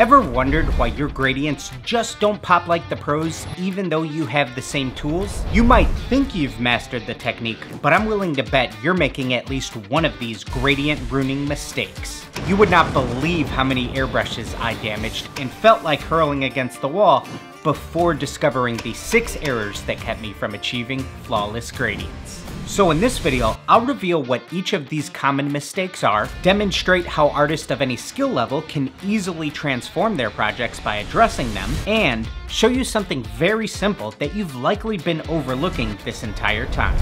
Ever wondered why your gradients just don't pop like the pros even though you have the same tools? You might think you've mastered the technique, but I'm willing to bet you're making at least one of these gradient ruining mistakes. You would not believe how many airbrushes I damaged and felt like hurling against the wall before discovering the six errors that kept me from achieving flawless gradients. So in this video, I'll reveal what each of these common mistakes are, demonstrate how artists of any skill level can easily transform their projects by addressing them, and show you something very simple that you've likely been overlooking this entire time.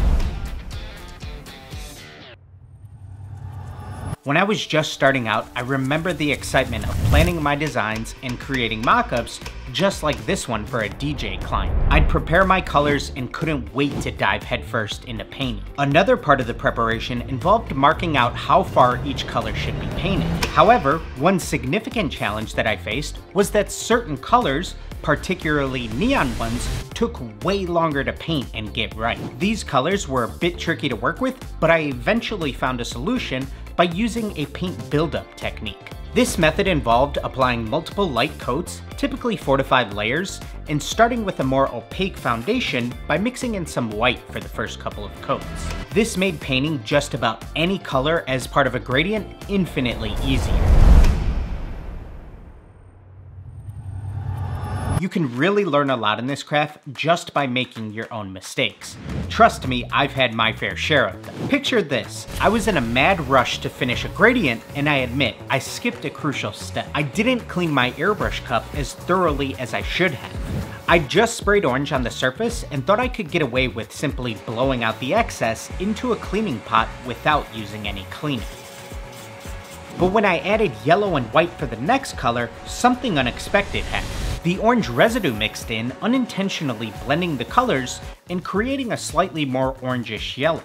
When I was just starting out, I remember the excitement of planning my designs and creating mockups just like this one for a DJ client. I'd prepare my colors and couldn't wait to dive headfirst into painting. Another part of the preparation involved marking out how far each color should be painted. However, one significant challenge that I faced was that certain colors particularly neon ones, took way longer to paint and get right. These colors were a bit tricky to work with, but I eventually found a solution by using a paint buildup technique. This method involved applying multiple light coats, typically 4 to 5 layers, and starting with a more opaque foundation by mixing in some white for the first couple of coats. This made painting just about any color as part of a gradient infinitely easier. You can really learn a lot in this craft just by making your own mistakes. Trust me, I've had my fair share of them. Picture this, I was in a mad rush to finish a gradient and I admit, I skipped a crucial step. I didn't clean my airbrush cup as thoroughly as I should have. I just sprayed orange on the surface and thought I could get away with simply blowing out the excess into a cleaning pot without using any cleaner. But when I added yellow and white for the next color, something unexpected happened. The orange residue mixed in, unintentionally blending the colors and creating a slightly more orangish yellow.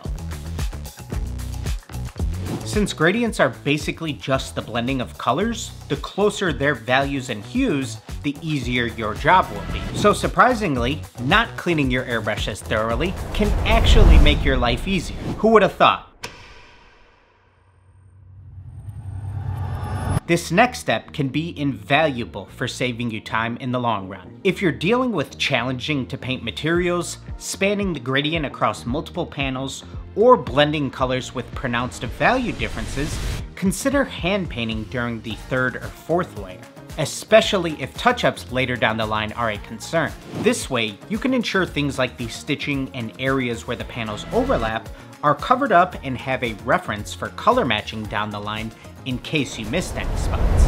Since gradients are basically just the blending of colors, the closer their values and hues, the easier your job will be. So surprisingly, not cleaning your airbrushes thoroughly can actually make your life easier. Who would have thought? This next step can be invaluable for saving you time in the long run. If you're dealing with challenging to paint materials, spanning the gradient across multiple panels, or blending colors with pronounced value differences, consider hand painting during the third or fourth layer especially if touch-ups later down the line are a concern. This way, you can ensure things like the stitching and areas where the panels overlap are covered up and have a reference for color matching down the line in case you missed any spots.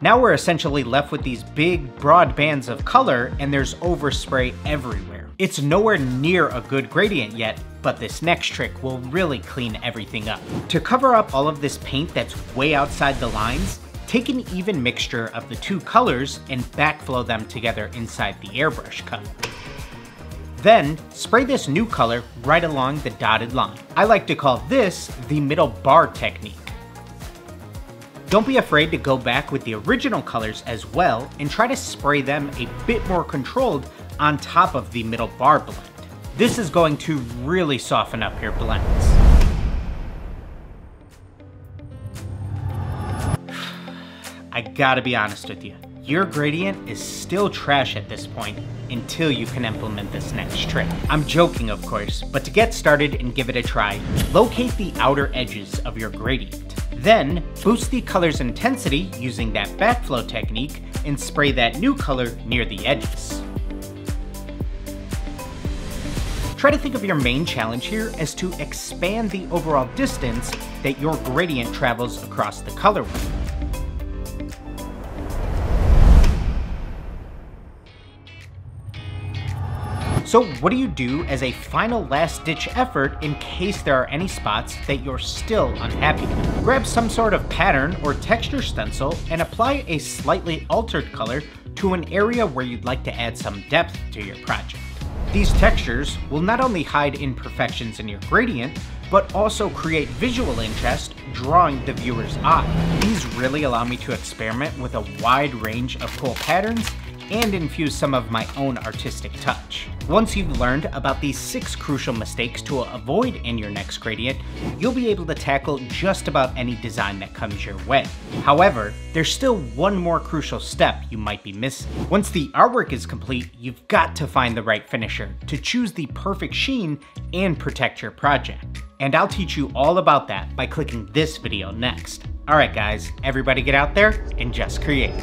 Now we're essentially left with these big, broad bands of color and there's overspray everywhere. It's nowhere near a good gradient yet, but this next trick will really clean everything up. To cover up all of this paint that's way outside the lines, take an even mixture of the two colors and backflow them together inside the airbrush cup. Then, spray this new color right along the dotted line. I like to call this the middle bar technique. Don't be afraid to go back with the original colors as well and try to spray them a bit more controlled on top of the middle bar blend. This is going to really soften up your blends. I gotta be honest with you your gradient is still trash at this point until you can implement this next trick. I'm joking of course, but to get started and give it a try, locate the outer edges of your gradient. Then, boost the color's intensity using that backflow technique and spray that new color near the edges. Try to think of your main challenge here as to expand the overall distance that your gradient travels across the color So what do you do as a final last ditch effort in case there are any spots that you're still unhappy with? Grab some sort of pattern or texture stencil and apply a slightly altered color to an area where you'd like to add some depth to your project. These textures will not only hide imperfections in your gradient, but also create visual interest, drawing the viewer's eye. These really allow me to experiment with a wide range of cool patterns and infuse some of my own artistic touch. Once you've learned about these six crucial mistakes to avoid in your next gradient, you'll be able to tackle just about any design that comes your way. However, there's still one more crucial step you might be missing. Once the artwork is complete, you've got to find the right finisher to choose the perfect sheen and protect your project. And I'll teach you all about that by clicking this video next. Alright guys, everybody get out there and just create.